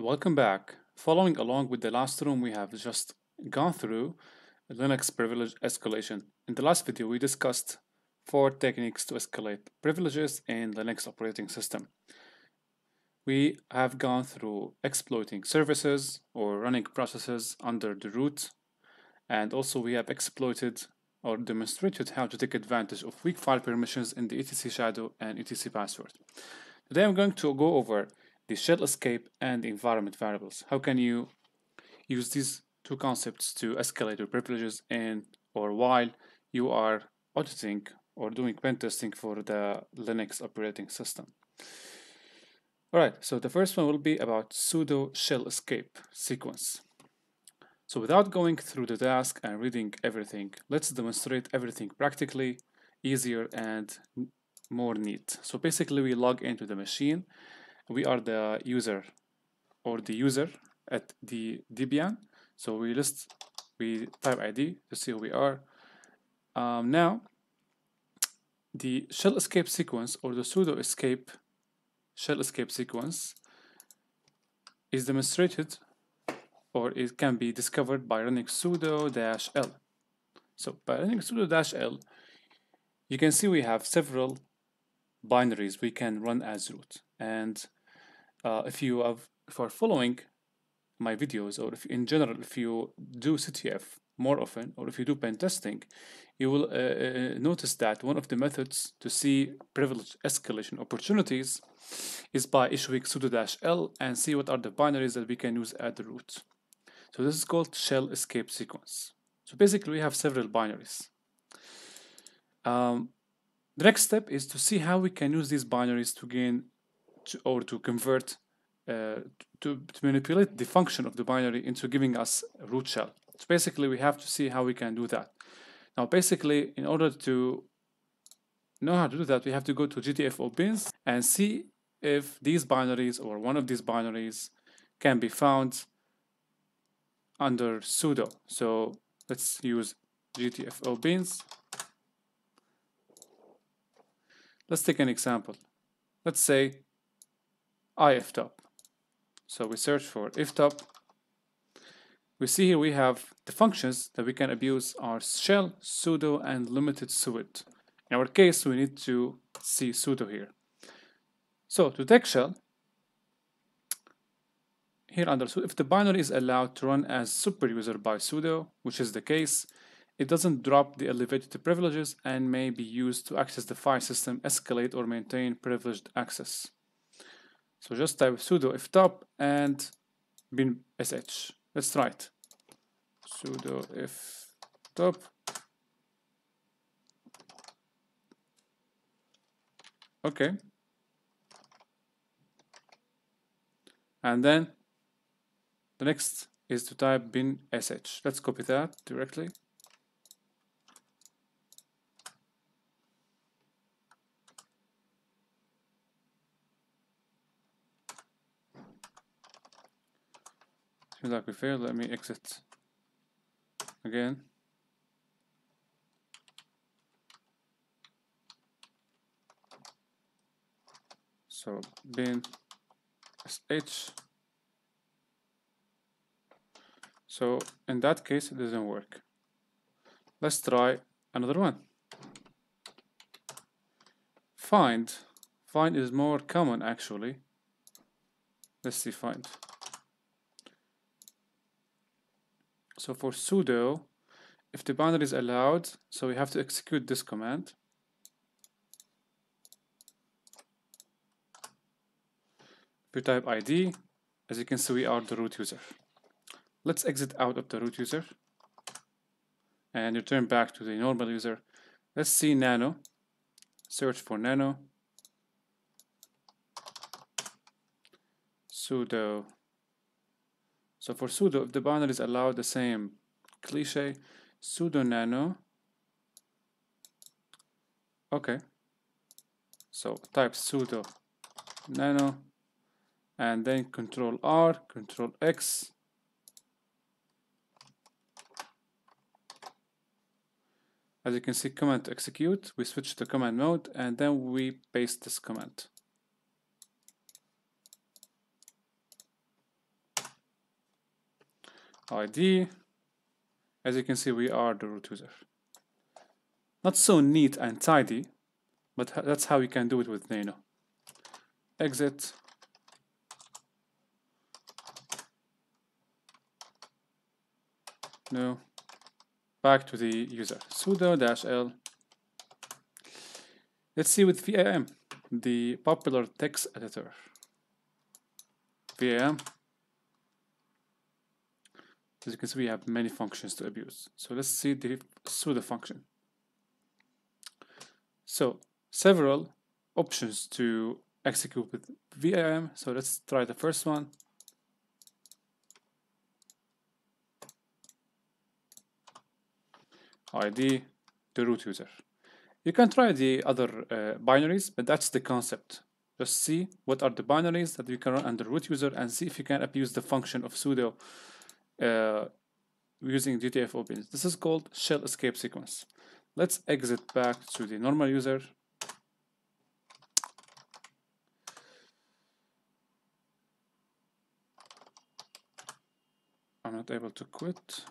Welcome back. Following along with the last room we have just gone through Linux privilege escalation. In the last video we discussed four techniques to escalate privileges in Linux operating system. We have gone through exploiting services or running processes under the root and also we have exploited or demonstrated how to take advantage of weak file permissions in the etc shadow and etc password. Today I'm going to go over the shell escape and the environment variables. How can you use these two concepts to escalate your privileges and or while you are auditing or doing pen testing for the Linux operating system. Alright, so the first one will be about sudo shell escape sequence. So without going through the task and reading everything, let's demonstrate everything practically, easier and more neat. So basically we log into the machine we are the user or the user at the Debian. So we list, we type ID to see who we are. Um, now, the shell escape sequence or the sudo escape shell escape sequence is demonstrated or it can be discovered by running sudo dash l. So by running sudo dash l, you can see we have several binaries we can run as root. And uh, if you have if are following my videos or if in general if you do CTF more often or if you do pen testing you will uh, uh, notice that one of the methods to see privilege escalation opportunities is by issuing sudo-l and see what are the binaries that we can use at the root. So this is called shell escape sequence. So basically we have several binaries. Um, the next step is to see how we can use these binaries to gain to, or to convert uh, to, to, manipulate the function of the binary into giving us a root shell. So basically we have to see how we can do that. Now basically in order to know how to do that we have to go to GTFO bins and see if these binaries or one of these binaries can be found under sudo. So let's use GTFO bins. Let's take an example. Let's say iftop. So we search for iftop. We see here we have the functions that we can abuse are shell, sudo, and limited sudo. In our case, we need to see sudo here. So to take shell, here under sudo, if the binary is allowed to run as super user by sudo, which is the case, it doesn't drop the elevated privileges and may be used to access the file system, escalate, or maintain privileged access. So just type sudo iftop and bin sh. Let's try it. sudo iftop. Okay. And then the next is to type bin sh. Let's copy that directly. Like we failed. Let me exit again. So bin sh. So in that case, it doesn't work. Let's try another one. Find. Find is more common actually. Let's see find. So for sudo, if the binary is allowed, so we have to execute this command. We type ID, as you can see, we are the root user. Let's exit out of the root user and return back to the normal user. Let's see nano, search for nano, sudo so for sudo, if the binary is allowed the same cliche, sudo nano. Okay. So type sudo nano and then control R, control X. As you can see, command execute, we switch to command mode and then we paste this command. ID. As you can see, we are the root user. Not so neat and tidy, but that's how you can do it with Nano. Exit. No. Back to the user. sudo dash l. Let's see with VIM, the popular text editor. VIM as you can see, we have many functions to abuse. So let's see the sudo function. So several options to execute with VIM. So let's try the first one. ID, the root user. You can try the other uh, binaries, but that's the concept. Just see what are the binaries that you can run under root user and see if you can abuse the function of sudo uh, using GTF opens. This is called shell escape sequence. Let's exit back to the normal user. I'm not able to quit.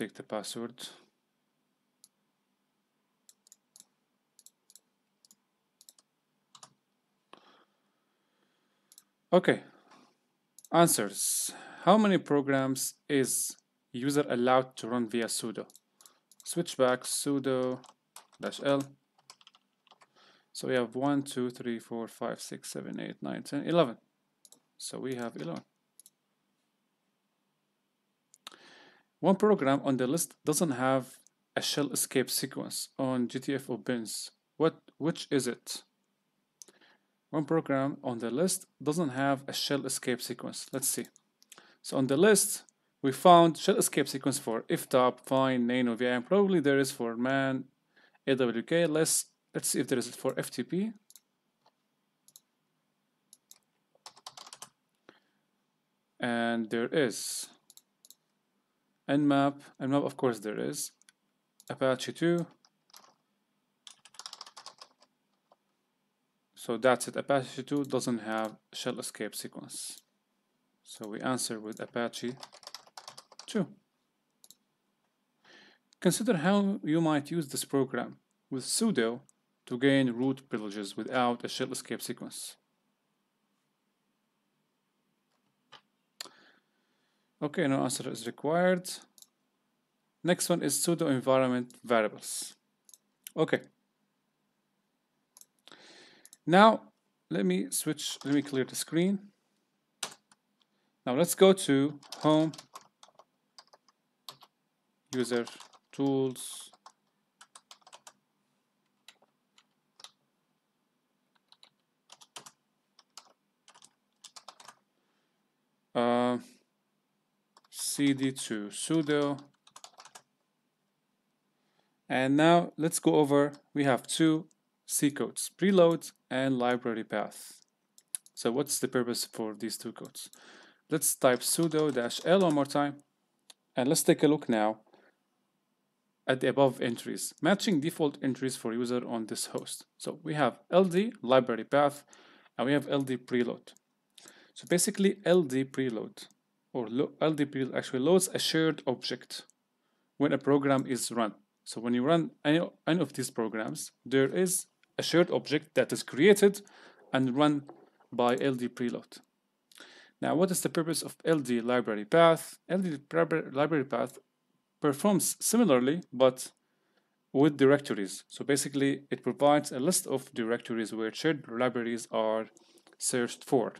Take the password. Okay, answers. How many programs is user allowed to run via sudo? Switch back sudo dash l. So we have 1, 2, 3, 4, 5, 6, 7, 8, 9, 10, 11. So we have 11. One program on the list doesn't have a shell escape sequence on GTFO bins. What, which is it? One program on the list doesn't have a shell escape sequence. Let's see. So on the list, we found shell escape sequence for iftop, find, nano, vim. Probably there is for man, awk. Let's let's see if there is for FTP. And there is. Nmap, Nmap of course there is. Apache 2. So that's it. Apache 2 doesn't have shell escape sequence. So we answer with Apache 2. Consider how you might use this program with sudo to gain root privileges without a shell escape sequence. Okay, no answer is required. Next one is pseudo environment variables. Okay. Now, let me switch, let me clear the screen. Now let's go to home, user, tools, uh, cd2 sudo and now let's go over, we have two C codes, preload and library path. So what's the purpose for these two codes? Let's type sudo dash L one more time. And let's take a look now at the above entries, matching default entries for user on this host. So we have LD library path and we have LD preload. So basically LD preload or LD preload actually loads a shared object when a program is run. So when you run any, any of these programs, there is a shared object that is created and run by LD preload. Now, what is the purpose of LD library path? LD library path performs similarly, but with directories. So basically, it provides a list of directories where shared libraries are searched for.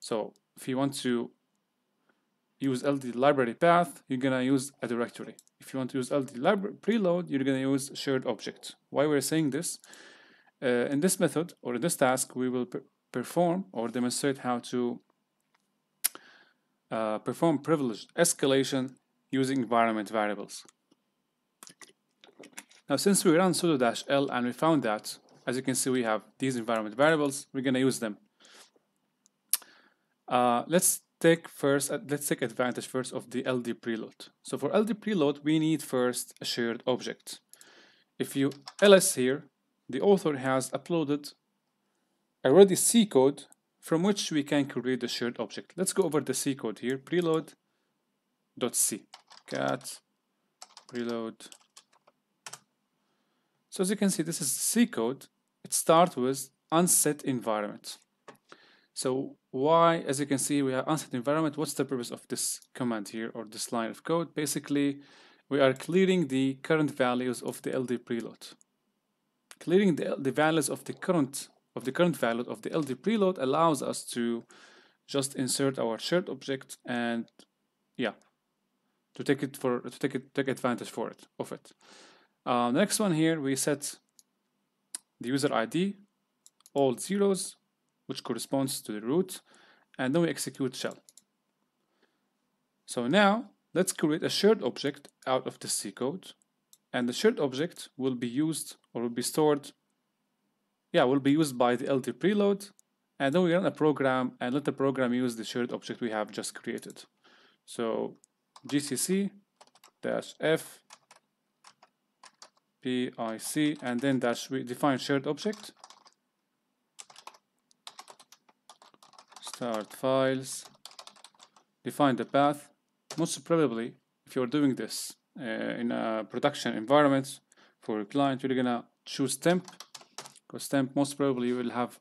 So if you want to use LD library path, you're gonna use a directory. If you want to use LD library preload, you're gonna use shared object. Why we're saying this? Uh, in this method or in this task, we will per perform or demonstrate how to uh, perform privileged escalation using environment variables. Now, since we run sudo dash l and we found that, as you can see, we have these environment variables, we're going to use them. Uh, let's take first, uh, let's take advantage first of the LD preload. So for LD preload, we need first a shared object. If you ls here, the author has uploaded a ready C code from which we can create the shared object. Let's go over the C code here, preload.c, cat preload. So as you can see, this is C code. It starts with unset environment. So why, as you can see, we have unset environment. What's the purpose of this command here or this line of code? Basically, we are clearing the current values of the LD preload. Clearing the, the values of the current of the current value of the LD preload allows us to just insert our shared object and yeah, to take it for to take it take advantage for it of it. Uh, next one here we set the user ID all zeros which corresponds to the root and then we execute shell. So now let's create a shared object out of the C code and the shared object will be used or will be stored yeah will be used by the LD preload and then we run a program and let the program use the shared object we have just created. So gcc dash f pic and then dash we define shared object start files. Define the path. Most probably if you're doing this uh, in a production environment for a client you're gonna choose temp because temp most probably you will have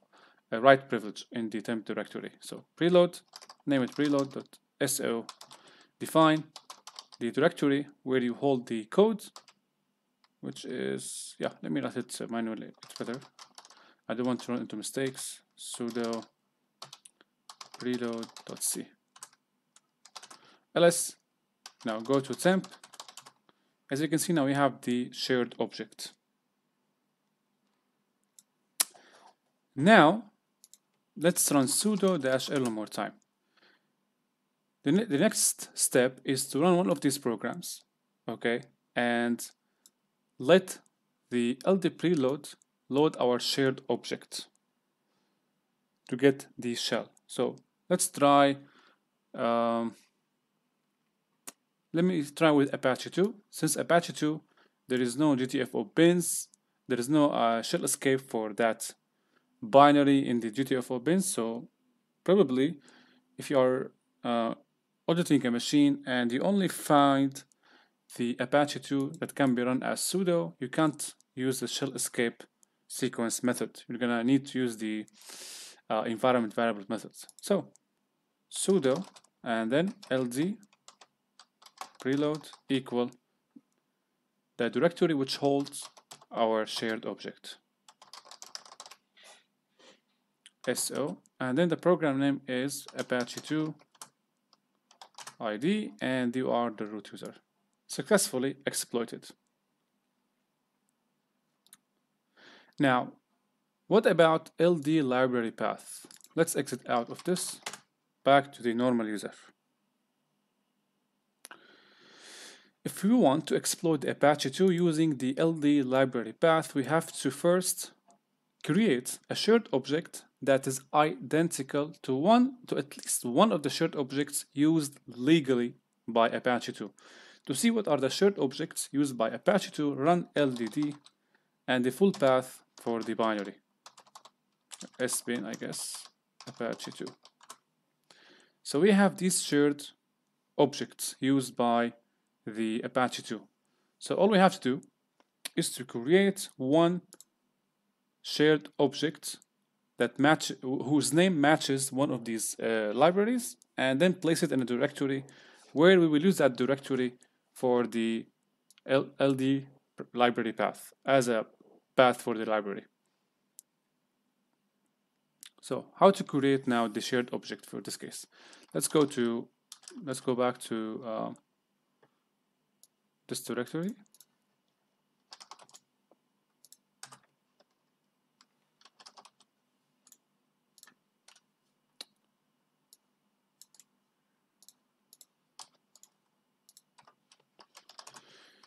a write privilege in the temp directory. So preload name it preload.so define the directory where you hold the code which is yeah let me write it manually. It's better. I don't want to run into mistakes. Sudo preload.c ls now go to temp. As you can see now we have the shared object. Now let's run sudo dash l one more time. The, ne the next step is to run one of these programs okay? And let the ld preload load our shared object to get the shell. So let's try um, let me try with Apache 2 since Apache 2 there is no GTFO bins. There is no uh, shell escape for that binary in the GTFO bins. So probably if you are uh, auditing a machine and you only find the Apache 2 that can be run as sudo you can't use the shell escape sequence method. You're gonna need to use the uh, environment variable methods. So sudo and then ld preload equal the directory which holds our shared object. So and then the program name is apache2 id and you are the root user. Successfully exploited. Now what about LD library path? Let's exit out of this, back to the normal user. If we want to exploit Apache 2 using the LD library path, we have to first create a shared object that is identical to one to at least one of the shared objects used legally by Apache 2. To see what are the shared objects used by Apache 2, run LDD and the full path for the binary. SBin, I guess, Apache 2. So we have these shared objects used by the Apache 2. So all we have to do is to create one shared object that match whose name matches one of these uh, libraries and then place it in a directory where we will use that directory for the L LD library path as a path for the library. So how to create now the shared object for this case? Let's go to, let's go back to uh, this directory.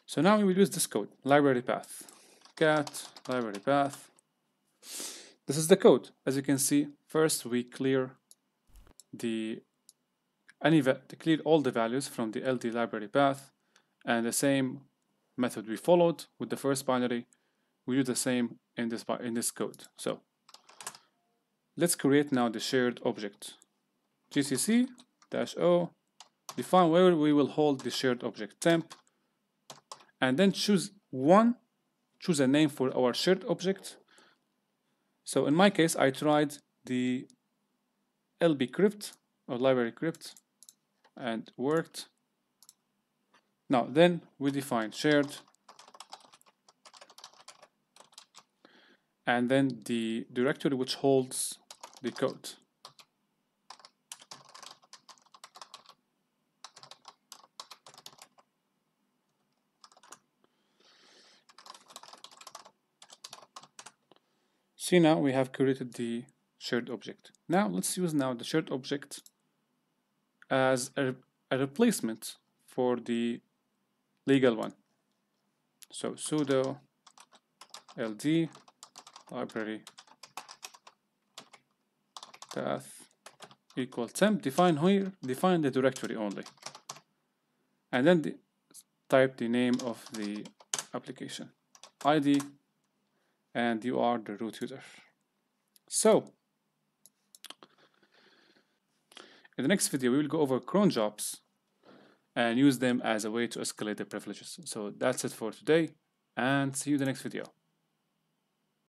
So now we will use this code, library path, cat library path. This is the code. As you can see, first we clear the any clear all the values from the LD library path and the same method we followed with the first binary we do the same in this in this code so let's create now the shared object gcc dash o define where we will hold the shared object temp and then choose one choose a name for our shared object so in my case I tried the lb crypt or library crypt and worked. Now then we define shared. And then the directory which holds the code See now we have created the shared object. Now let's use now the shared object as a, a replacement for the legal one. So sudo ld library path equal temp define here define the directory only and then the, type the name of the application id and you are the root user. So, in the next video, we will go over cron jobs and use them as a way to escalate the privileges. So that's it for today and see you in the next video.